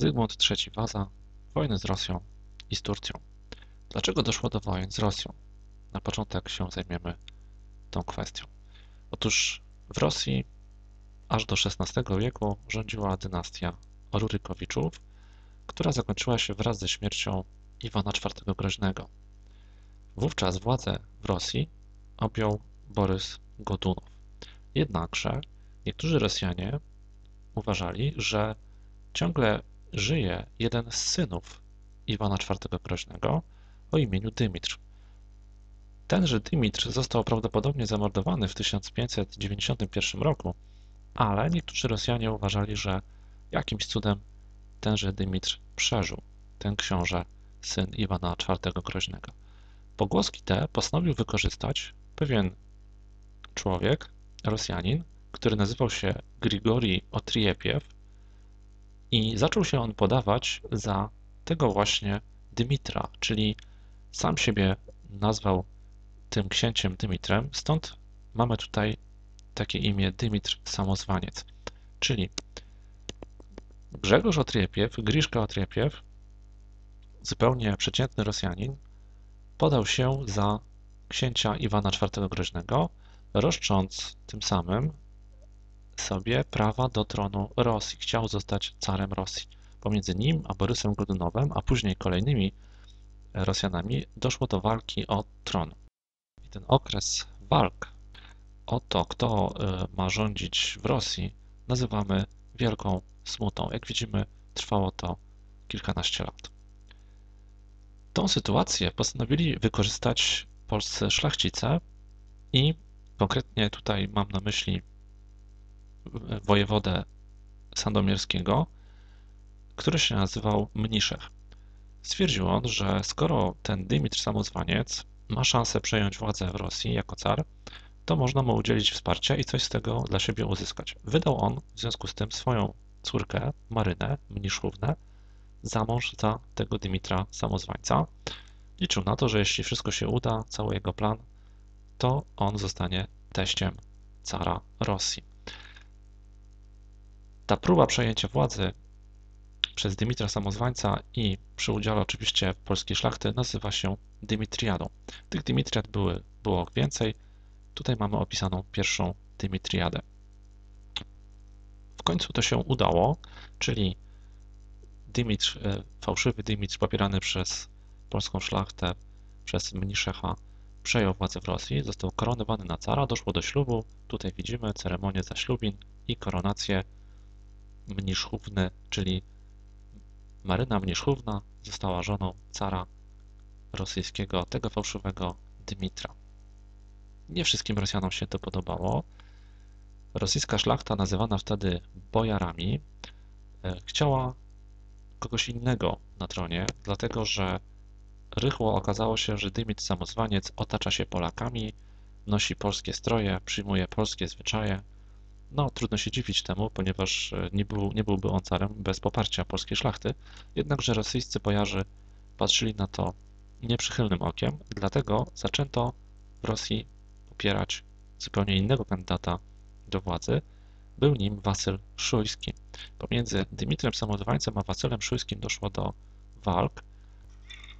Zygmunt III Waza, wojny z Rosją i z Turcją. Dlaczego doszło do wojen z Rosją? Na początek się zajmiemy tą kwestią. Otóż w Rosji aż do XVI wieku rządziła dynastia Rurykowiczów, która zakończyła się wraz ze śmiercią Iwana IV Groźnego. Wówczas władzę w Rosji objął Borys Godunow. Jednakże niektórzy Rosjanie uważali, że ciągle żyje jeden z synów Iwana IV Groźnego o imieniu Dymitr. Tenże Dymitr został prawdopodobnie zamordowany w 1591 roku, ale niektórzy Rosjanie uważali, że jakimś cudem tenże Dymitr przeżył, ten książę, syn Iwana IV Groźnego. Pogłoski te postanowił wykorzystać pewien człowiek, Rosjanin, który nazywał się Grigori Otriepiew i zaczął się on podawać za tego właśnie Dymitra, czyli sam siebie nazwał tym księciem Dymitrem, stąd mamy tutaj takie imię Dymitr Samozwaniec, czyli Grzegorz Otriepiew, Griszka Otriepiew, zupełnie przeciętny Rosjanin, podał się za księcia Iwana IV Groźnego, roszcząc tym samym sobie prawa do tronu Rosji. Chciał zostać carem Rosji. Pomiędzy nim a Borysem Godunowem, a później kolejnymi Rosjanami, doszło do walki o tron. I ten okres walk o to, kto e, ma rządzić w Rosji, nazywamy Wielką Smutą. Jak widzimy, trwało to kilkanaście lat. Tą sytuację postanowili wykorzystać polscy szlachcice i konkretnie tutaj mam na myśli wojewodę sandomierskiego, który się nazywał Mniszech. Stwierdził on, że skoro ten Dymitr Samozwaniec ma szansę przejąć władzę w Rosji jako car, to można mu udzielić wsparcia i coś z tego dla siebie uzyskać. Wydał on w związku z tym swoją córkę, Marynę Mniszównę, za mąż za tego Dymitra Samozwańca. Liczył na to, że jeśli wszystko się uda, cały jego plan, to on zostanie teściem cara Rosji. Ta próba przejęcia władzy przez Dymitra Samozwańca i przy udziale oczywiście polskiej szlachty nazywa się Dymitriadą. Tych Dymitriad były, było więcej. Tutaj mamy opisaną pierwszą Dymitriadę. W końcu to się udało, czyli Dymitr, e, fałszywy Dymitr popierany przez polską szlachtę, przez Mniszecha, przejął władzę w Rosji, został koronowany na cara, doszło do ślubu. Tutaj widzimy ceremonię zaślubin i koronację Mniszchówny, czyli Maryna Mniszchówna została żoną cara rosyjskiego, tego fałszywego Dymitra. Nie wszystkim Rosjanom się to podobało. Rosyjska szlachta, nazywana wtedy bojarami, e, chciała kogoś innego na tronie, dlatego że rychło okazało się, że Dymit Samozwaniec otacza się Polakami, nosi polskie stroje, przyjmuje polskie zwyczaje. No, trudno się dziwić temu, ponieważ e, nie, był, nie byłby on carem bez poparcia polskiej szlachty, jednakże rosyjscy bojarzy patrzyli na to nieprzychylnym okiem, dlatego zaczęto w Rosji popierać zupełnie innego kandydata do władzy, był nim Wasyl Szujski. Pomiędzy Dymitrem Samozwańcem a Wasylem Szujskim doszło do walk.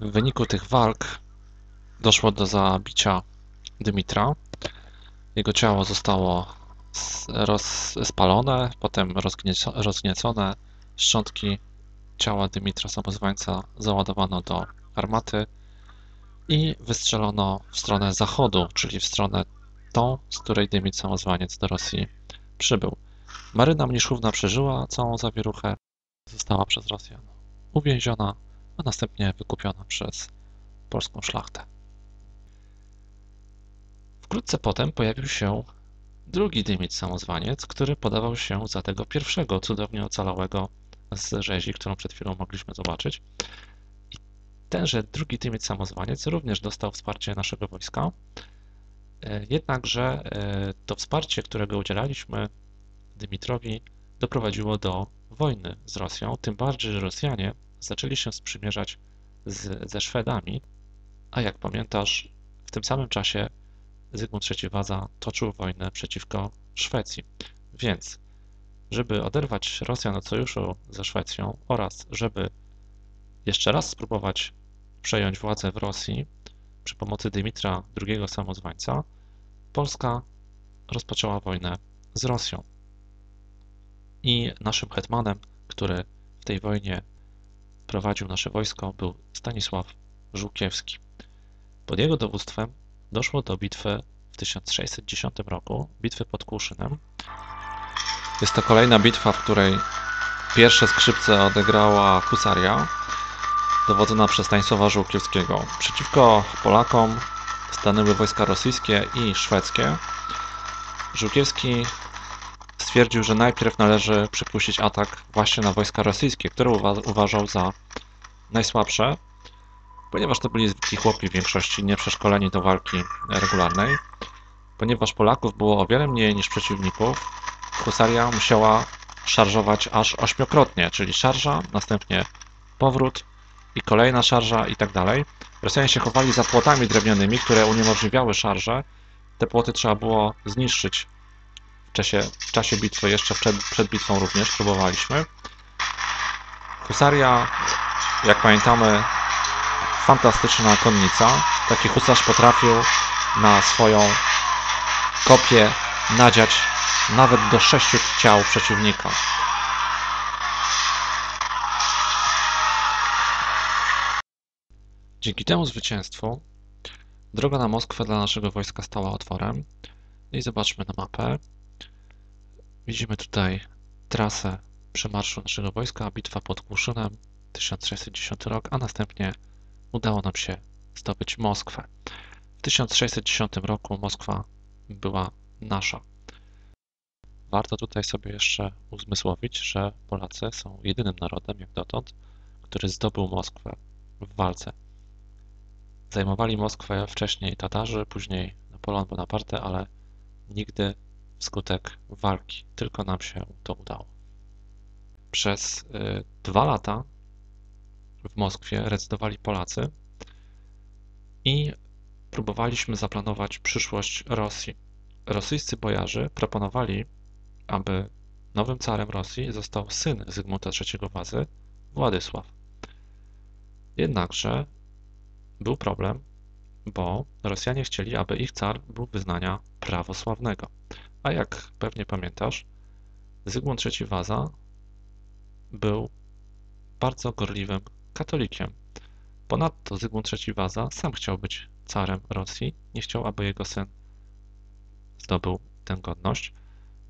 W wyniku tych walk doszło do zabicia Dymitra. Jego ciało zostało spalone, potem rozgniecone. Szczątki ciała Dymitra Samozwańca załadowano do armaty i wystrzelono w stronę zachodu, czyli w stronę tą, z której Dymitr Samozwaniec do Rosji przybył. Maryna Mniszówna przeżyła całą zawieruchę, została przez Rosjan uwięziona, a następnie wykupiona przez polską szlachtę. Wkrótce potem pojawił się drugi Dymit Samozwaniec, który podawał się za tego pierwszego cudownie ocalałego z rzezi, którą przed chwilą mogliśmy zobaczyć. I tenże drugi Dymit Samozwaniec również dostał wsparcie naszego wojska, e, jednakże e, to wsparcie, którego udzielaliśmy Dymitrowi doprowadziło do wojny z Rosją, tym bardziej, że Rosjanie zaczęli się sprzymierzać z, ze Szwedami, a jak pamiętasz, w tym samym czasie Zygmunt III Waza toczył wojnę przeciwko Szwecji. Więc żeby oderwać Rosjan od sojuszu ze Szwecją oraz żeby jeszcze raz spróbować przejąć władzę w Rosji przy pomocy Dymitra II Samozwańca, Polska rozpoczęła wojnę z Rosją. I naszym hetmanem, który w tej wojnie prowadził nasze wojsko, był Stanisław Żółkiewski. Pod jego dowództwem doszło do bitwy w 1610 roku, bitwy pod Kłuszynem. Jest to kolejna bitwa, w której pierwsze skrzypce odegrała husaria, dowodzona przez Stanisława Żółkiewskiego. Przeciwko Polakom stanęły wojska rosyjskie i szwedzkie. Żółkiewski stwierdził, że najpierw należy przypuścić atak właśnie na wojska rosyjskie, które uważał za najsłabsze, ponieważ to byli zwykli chłopi w większości, nie przeszkoleni do walki regularnej. Ponieważ Polaków było o wiele mniej niż przeciwników, husaria musiała szarżować aż ośmiokrotnie, czyli szarża, następnie powrót i kolejna szarża i tak dalej. Rosjanie się chowali za płotami drewnianymi, które uniemożliwiały szarże. Te płoty trzeba było zniszczyć w czasie, w czasie bitwy, jeszcze przed, przed bitwą również próbowaliśmy. Husaria, jak pamiętamy, fantastyczna konnica. Taki husarz potrafił na swoją kopię nadziać nawet do sześciu ciał przeciwnika. Dzięki temu zwycięstwu droga na Moskwę dla naszego wojska stała otworem. I zobaczmy na mapę. Widzimy tutaj trasę przemarszu naszego wojska, bitwa pod Kłuszynem, 1610 rok, a następnie udało nam się zdobyć Moskwę. W 1610 roku Moskwa była nasza. Warto tutaj sobie jeszcze uzmysłowić, że Polacy są jedynym narodem, jak dotąd, który zdobył Moskwę w walce Zajmowali Moskwę wcześniej Tatarzy, później Napoleon Bonaparte, ale nigdy wskutek walki. Tylko nam się to udało. Przez y, dwa lata w Moskwie rezydowali Polacy i próbowaliśmy zaplanować przyszłość Rosji. Rosyjscy bojarzy proponowali, aby nowym carem Rosji został syn Zygmunta III Wazy, Władysław. Jednakże był problem, bo Rosjanie chcieli, aby ich car był wyznania prawosławnego. A jak pewnie pamiętasz, Zygmunt III Waza był bardzo gorliwym katolikiem. Ponadto Zygmunt III Waza sam chciał być carem Rosji, nie chciał, aby jego syn zdobył tę godność.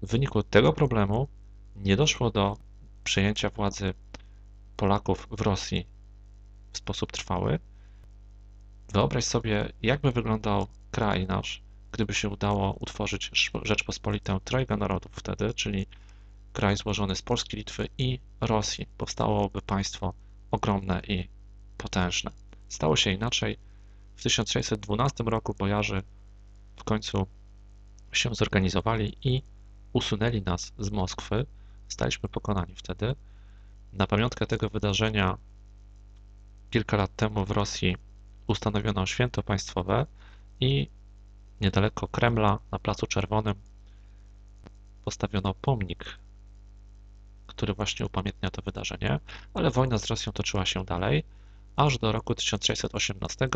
W wyniku tego problemu nie doszło do przejęcia władzy Polaków w Rosji w sposób trwały, Wyobraź sobie, jakby wyglądał kraj nasz, gdyby się udało utworzyć Rzeczpospolitę Trojga Narodów wtedy, czyli kraj złożony z Polski, Litwy i Rosji. Powstałoby państwo ogromne i potężne. Stało się inaczej. W 1612 roku bojarzy w końcu się zorganizowali i usunęli nas z Moskwy. Staliśmy pokonani wtedy. Na pamiątkę tego wydarzenia kilka lat temu w Rosji ustanowiono święto państwowe i niedaleko Kremla, na Placu Czerwonym, postawiono pomnik, który właśnie upamiętnia to wydarzenie, ale wojna z Rosją toczyła się dalej, aż do roku 1618.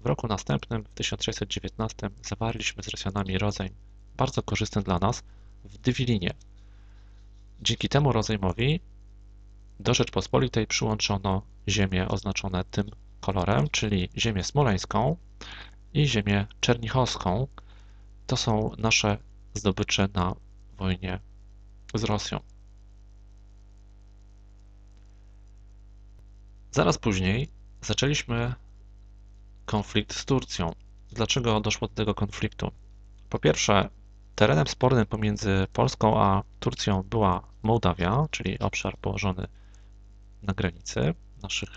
W roku następnym, w 1619, zawarliśmy z Rosjanami rozejm bardzo korzystny dla nas w Dywilinie. Dzięki temu rozejmowi do Rzeczpospolitej przyłączono ziemie oznaczone tym kolorem, czyli ziemię smoleńską i ziemię czernichowską. To są nasze zdobycze na wojnie z Rosją. Zaraz później zaczęliśmy konflikt z Turcją. Dlaczego doszło do tego konfliktu? Po pierwsze, terenem spornym pomiędzy Polską a Turcją była Mołdawia, czyli obszar położony na granicy naszych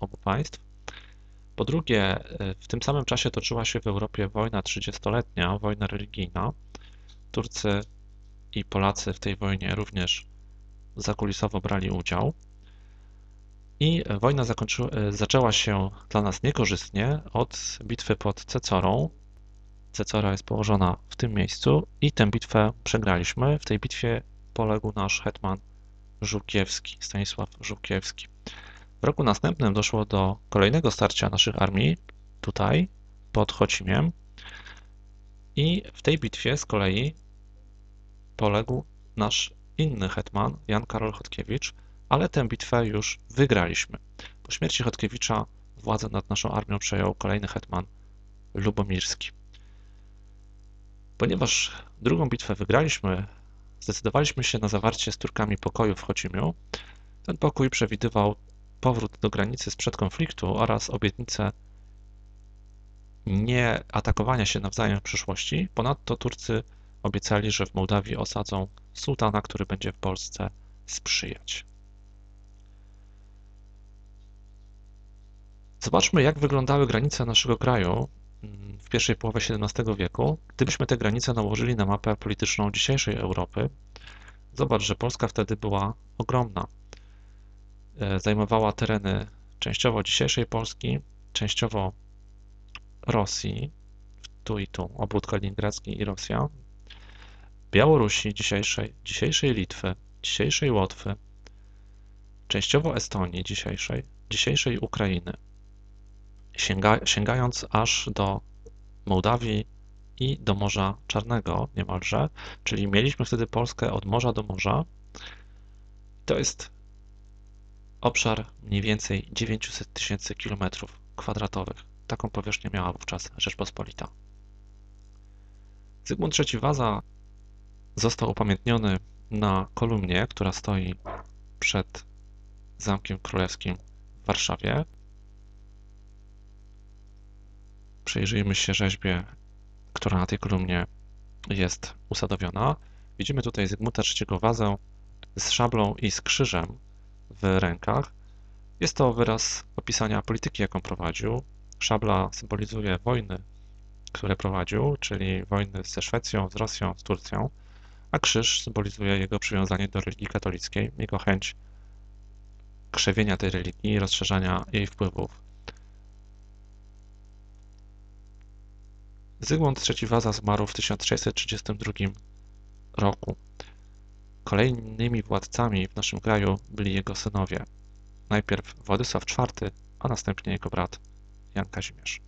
obu państw. Po drugie, w tym samym czasie toczyła się w Europie wojna trzydziestoletnia, wojna religijna. Turcy i Polacy w tej wojnie również zakulisowo brali udział. I wojna y, zaczęła się dla nas niekorzystnie od bitwy pod Cecorą. Cecora jest położona w tym miejscu i tę bitwę przegraliśmy. W tej bitwie poległ nasz hetman Żółkiewski, Stanisław Żółkiewski. W roku następnym doszło do kolejnego starcia naszych armii, tutaj, pod Chocimiem. I w tej bitwie z kolei poległ nasz inny hetman, Jan Karol Chodkiewicz, ale tę bitwę już wygraliśmy. Po śmierci Chodkiewicza władzę nad naszą armią przejął kolejny hetman Lubomirski. Ponieważ drugą bitwę wygraliśmy, zdecydowaliśmy się na zawarcie z Turkami pokoju w Chocimiu. Ten pokój przewidywał powrót do granicy sprzed konfliktu oraz obietnicę nie atakowania się nawzajem w przyszłości. Ponadto Turcy obiecali, że w Mołdawii osadzą sułtana, który będzie w Polsce sprzyjać. Zobaczmy, jak wyglądały granice naszego kraju mm, w pierwszej połowie XVII wieku. Gdybyśmy te granice nałożyli na mapę polityczną dzisiejszej Europy, zobacz, że Polska wtedy była ogromna. E, zajmowała tereny częściowo dzisiejszej Polski, częściowo Rosji, tu i tu, obwód kaliningradzki i Rosja, Białorusi dzisiejszej, dzisiejszej Litwy, dzisiejszej Łotwy, częściowo Estonii dzisiejszej, dzisiejszej Ukrainy, sięga, sięgając aż do Mołdawii i do Morza Czarnego niemalże, czyli mieliśmy wtedy Polskę od morza do morza. To jest obszar mniej więcej 900 tysięcy kilometrów kwadratowych. Taką powierzchnię miała wówczas Rzeczpospolita. Zygmunt III Waza został upamiętniony na kolumnie, która stoi przed Zamkiem Królewskim w Warszawie. Przyjrzyjmy się rzeźbie, która na tej kolumnie jest usadowiona. Widzimy tutaj Zygmunta III Wazę z szablą i z krzyżem w rękach. Jest to wyraz opisania polityki, jaką prowadził. Szabla symbolizuje wojny, które prowadził, czyli wojny ze Szwecją, z Rosją, z Turcją, a krzyż symbolizuje jego przywiązanie do religii katolickiej, jego chęć krzewienia tej religii i rozszerzania jej wpływów. Zygmunt III Waza zmarł w 1632 roku. Kolejnymi władcami w naszym kraju byli jego synowie. Najpierw Władysław IV, a następnie jego brat Jan Kazimierz.